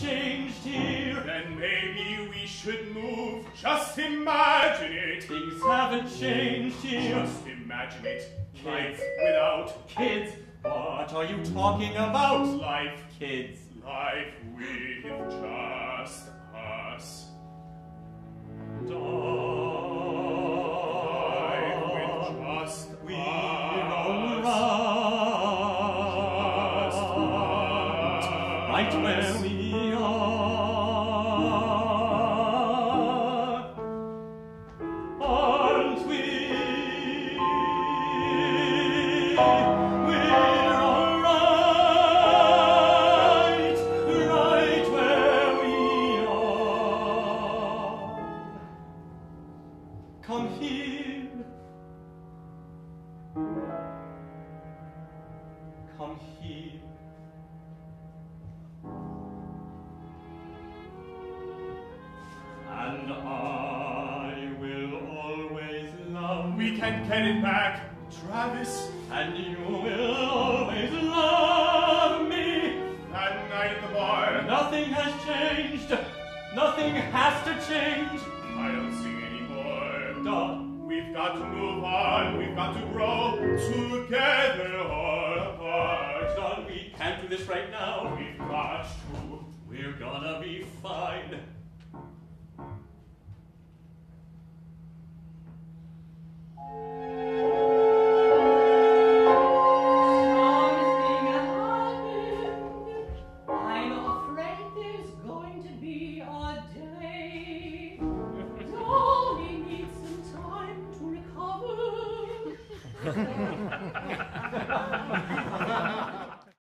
changed here. Then maybe we should move. Just imagine it. Things haven't changed here. Just imagine it. Life without kids. What are you hmm. talking about? Life, kids. Life with just us. nightmare we are. Aren't we? We're all right, right where we are. Come here. Come here. We can get it back, Travis. And you will always love me. That night at the bar. Nothing has changed. Nothing has to change. I don't sing anymore. Duh. We've got to move on. We've got to grow together or apart. Don, we can't do this right now. We've got to. We're gonna be fine. Ha ha ha ha!